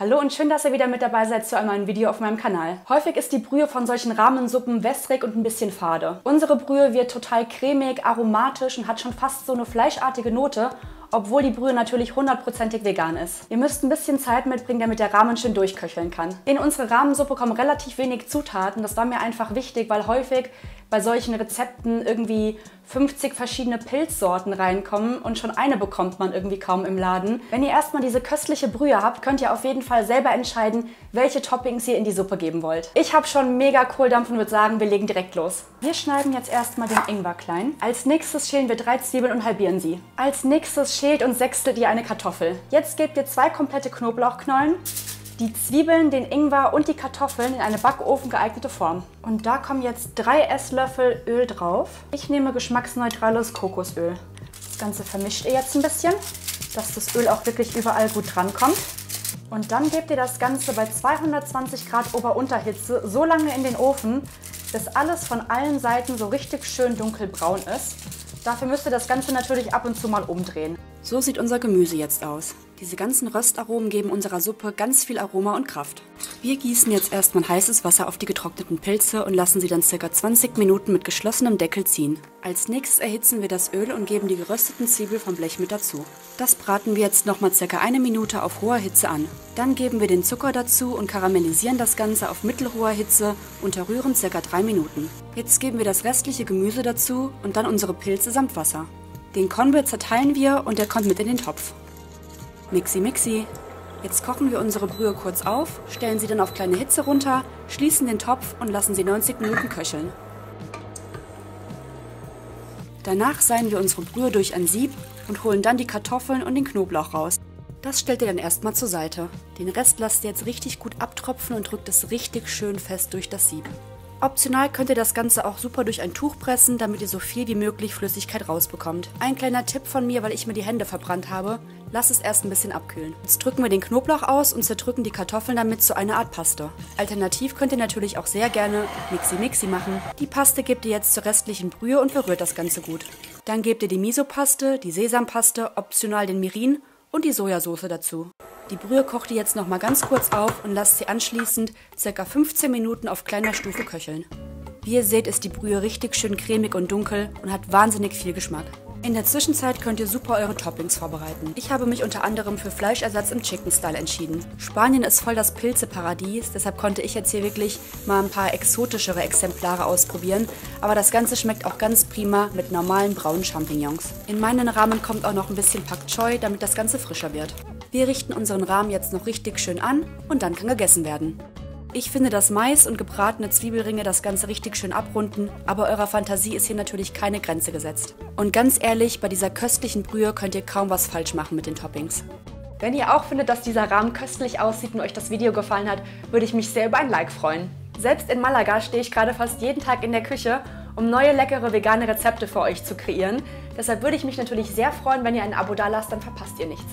Hallo und schön, dass ihr wieder mit dabei seid zu einem neuen Video auf meinem Kanal. Häufig ist die Brühe von solchen Rahmensuppen wässrig und ein bisschen fade. Unsere Brühe wird total cremig, aromatisch und hat schon fast so eine fleischartige Note obwohl die Brühe natürlich hundertprozentig vegan ist. Ihr müsst ein bisschen Zeit mitbringen, damit der Rahmen schön durchköcheln kann. In unsere Rahmensuppe kommen relativ wenig Zutaten. Das war mir einfach wichtig, weil häufig bei solchen Rezepten irgendwie 50 verschiedene Pilzsorten reinkommen und schon eine bekommt man irgendwie kaum im Laden. Wenn ihr erstmal diese köstliche Brühe habt, könnt ihr auf jeden Fall selber entscheiden, welche Toppings ihr in die Suppe geben wollt. Ich habe schon mega Kohldampf und würde sagen, wir legen direkt los. Wir schneiden jetzt erstmal den Ingwer klein. Als nächstes schälen wir drei Zwiebeln und halbieren sie. Als nächstes schält und sechstelt ihr eine Kartoffel. Jetzt gebt ihr zwei komplette Knoblauchknollen die Zwiebeln, den Ingwer und die Kartoffeln in eine Backofen geeignete Form. Und da kommen jetzt drei Esslöffel Öl drauf. Ich nehme geschmacksneutrales Kokosöl. Das Ganze vermischt ihr jetzt ein bisschen, dass das Öl auch wirklich überall gut drankommt. Und dann gebt ihr das Ganze bei 220 Grad Ober-Unterhitze so lange in den Ofen, bis alles von allen Seiten so richtig schön dunkelbraun ist. Dafür müsst ihr das Ganze natürlich ab und zu mal umdrehen. So sieht unser Gemüse jetzt aus. Diese ganzen Röstaromen geben unserer Suppe ganz viel Aroma und Kraft. Wir gießen jetzt erstmal heißes Wasser auf die getrockneten Pilze und lassen sie dann ca. 20 Minuten mit geschlossenem Deckel ziehen. Als nächstes erhitzen wir das Öl und geben die gerösteten Zwiebeln vom Blech mit dazu. Das braten wir jetzt nochmal ca. eine Minute auf hoher Hitze an. Dann geben wir den Zucker dazu und karamellisieren das Ganze auf mittelhoher Hitze und rühren ca. 3 Minuten. Jetzt geben wir das restliche Gemüse dazu und dann unsere Pilze samt Wasser. Den Konbit zerteilen wir und der kommt mit in den Topf. Mixi mixi. Jetzt kochen wir unsere Brühe kurz auf, stellen sie dann auf kleine Hitze runter, schließen den Topf und lassen sie 90 Minuten köcheln. Danach seien wir unsere Brühe durch ein Sieb und holen dann die Kartoffeln und den Knoblauch raus. Das stellt ihr dann erstmal zur Seite. Den Rest lasst ihr jetzt richtig gut abtropfen und drückt es richtig schön fest durch das Sieb. Optional könnt ihr das Ganze auch super durch ein Tuch pressen, damit ihr so viel wie möglich Flüssigkeit rausbekommt. Ein kleiner Tipp von mir, weil ich mir die Hände verbrannt habe, lasst es erst ein bisschen abkühlen. Jetzt drücken wir den Knoblauch aus und zerdrücken die Kartoffeln damit zu einer Art Paste. Alternativ könnt ihr natürlich auch sehr gerne Mixi-Mixi machen. Die Paste gebt ihr jetzt zur restlichen Brühe und verrührt das Ganze gut. Dann gebt ihr die Miso-Paste, die Sesampaste, optional den Mirin und die Sojasauce dazu. Die Brühe kocht ihr jetzt noch mal ganz kurz auf und lasst sie anschließend ca. 15 Minuten auf kleiner Stufe köcheln. Wie ihr seht, ist die Brühe richtig schön cremig und dunkel und hat wahnsinnig viel Geschmack. In der Zwischenzeit könnt ihr super eure Toppings vorbereiten. Ich habe mich unter anderem für Fleischersatz im Chicken Style entschieden. Spanien ist voll das Pilzeparadies, deshalb konnte ich jetzt hier wirklich mal ein paar exotischere Exemplare ausprobieren, aber das Ganze schmeckt auch ganz prima mit normalen braunen Champignons. In meinen Rahmen kommt auch noch ein bisschen Pak Choi, damit das Ganze frischer wird. Wir richten unseren Rahmen jetzt noch richtig schön an und dann kann gegessen werden. Ich finde, dass Mais und gebratene Zwiebelringe das Ganze richtig schön abrunden, aber eurer Fantasie ist hier natürlich keine Grenze gesetzt. Und ganz ehrlich, bei dieser köstlichen Brühe könnt ihr kaum was falsch machen mit den Toppings. Wenn ihr auch findet, dass dieser Rahmen köstlich aussieht und euch das Video gefallen hat, würde ich mich sehr über ein Like freuen. Selbst in Malaga stehe ich gerade fast jeden Tag in der Küche, um neue leckere vegane Rezepte für euch zu kreieren. Deshalb würde ich mich natürlich sehr freuen, wenn ihr ein Abo da lasst, dann verpasst ihr nichts.